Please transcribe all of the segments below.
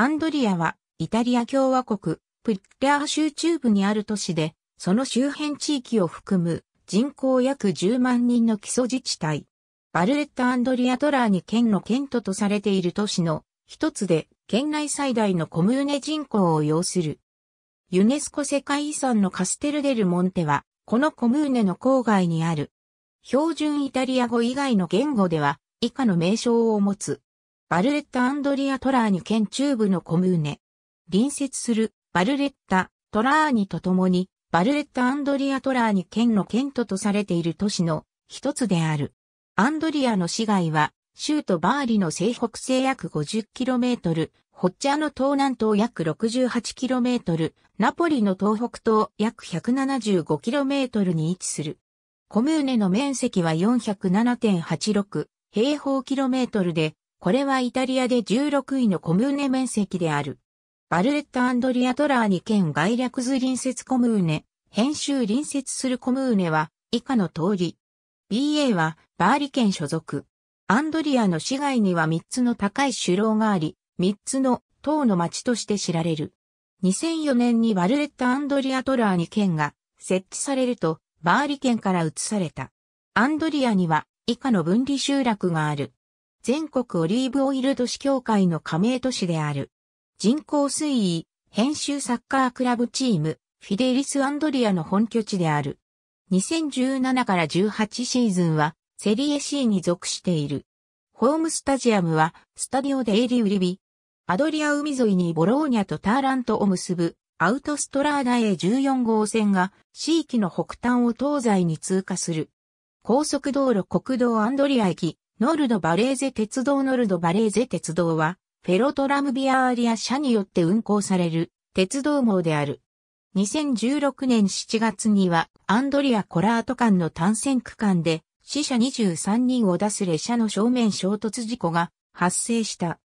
アンドリアは、イタリア共和国、プッリャ州中部にある都市で、その周辺地域を含む人口約10万人の基礎自治体。バルレッタ・アンドリアトラーニ県の県都とされている都市の一つで、県内最大のコムーネ人口を要する。ユネスコ世界遺産のカステルデル・モンテは、このコムーネの郊外にある。標準イタリア語以外の言語では、以下の名称を持つ。バルレッタ・アンドリアトラーニ県中部のコムーネ。隣接するバルレッタ、トラーニと共に、バルレッタ・アンドリアトラーニ県の県都とされている都市の一つである。アンドリアの市街は、州都バーリの西北西約 50km、フォッジャの東南東約 68km、ナポリの東北東約 175km に位置する。コムーネの面積は407.86平方キロメートルで、これはイタリアで16位のコムーネ面積である。バルレッタ・アンドリアトラーニ県概略図隣接コムーネ、編集隣接するコムーネは以下の通り。BA はバーリ県所属。アンドリアの市街には3つの高い鐘楼があり、3つの島の町として知られる。2004年にバルレッタ・アンドリアトラーニ県が設置されると、バーリ県から移された。アンドリアには以下の分離集落がある。全国オリーブオイル都市協会の加盟都市である。人工水位、編集サッカークラブチーム、フィデリス・アンドリアの本拠地である。2017から18シーズンはセリエ C に属している。ホームスタジアムはスタディオデイリウリビ。アドリア海沿いにボローニャとターラントを結ぶアウトストラーダ A14 号線が地域の北端を東西に通過する。高速道路国道アンドリア駅、ノルドバレーゼ鉄道ノルドバレーゼ鉄道は、フェロトラムビアーリア社によって運行される鉄道網である。2016年7月には、アンドリア・コラート間の単線区間で、死者23人を出す列車の正面衝突事故が発生した。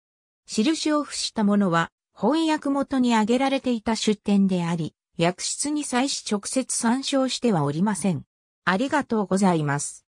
印を付したものは、翻訳元に挙げられていた出典であり、訳出に際し直接参照してはおりません。ありがとうございます。